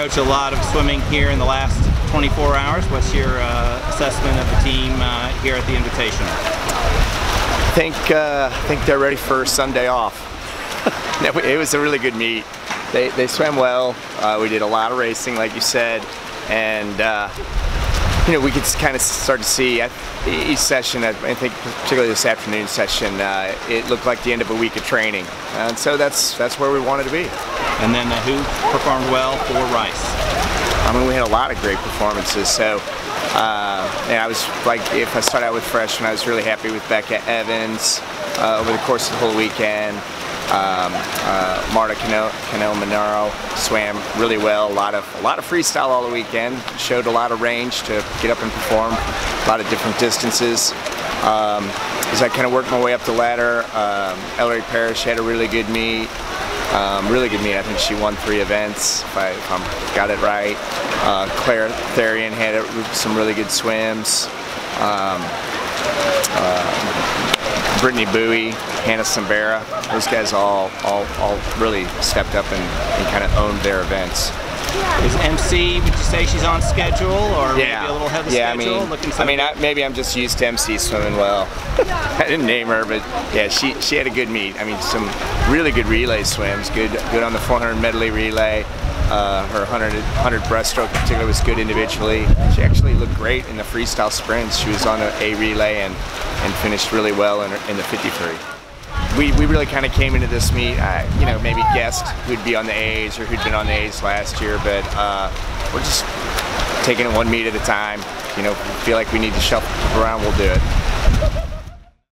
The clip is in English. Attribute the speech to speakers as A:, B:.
A: coach a lot of swimming here in the last 24 hours. What's your uh, assessment of the team uh, here at the Invitational?
B: I think uh, I think they're ready for Sunday off. it was a really good meet. They, they swam well. Uh, we did a lot of racing, like you said, and uh, you know we could kind of start to see each session. I think particularly this afternoon session, uh, it looked like the end of a week of training, and so that's that's where we wanted to be.
A: And then who performed well for Rice?
B: I mean, we had a lot of great performances. So, uh, and I was like, if I start out with freshmen, I was really happy with Becca Evans uh, over the course of the whole weekend. Um, uh, Marta Canel Monero swam really well. A lot of a lot of freestyle all the weekend. Showed a lot of range to get up and perform. A lot of different distances. Um, as I kind of worked my way up the ladder, um, Ellery Parrish had a really good meet. Um, really good meet. I think she won three events, if I, if I got it right. Uh, Claire Therian had a, some really good swims. Um, uh, Brittany Bowie, Hannah Sambera, those guys all, all, all really stepped up and, and kind of owned their events.
A: Is MC, would you say she's on schedule or
B: yeah.
A: maybe a little ahead of
B: yeah,
A: schedule?
B: I mean, I mean I, maybe I'm just used to MC swimming well. I didn't name her, but yeah, she, she had a good meet. I mean, some really good relay swims, good good on the 400 medley relay. Uh, her 100, 100 breaststroke in particular was good individually. She actually looked great in the freestyle sprints. She was on a, a relay and, and finished really well in, in the 53 we, we really kind of came into this meet, uh, you know, maybe guessed who'd be on the A's or who'd been on the A's last year, but uh, we're just taking it one meet at a time. You know, feel like we need to shuffle around, we'll do it.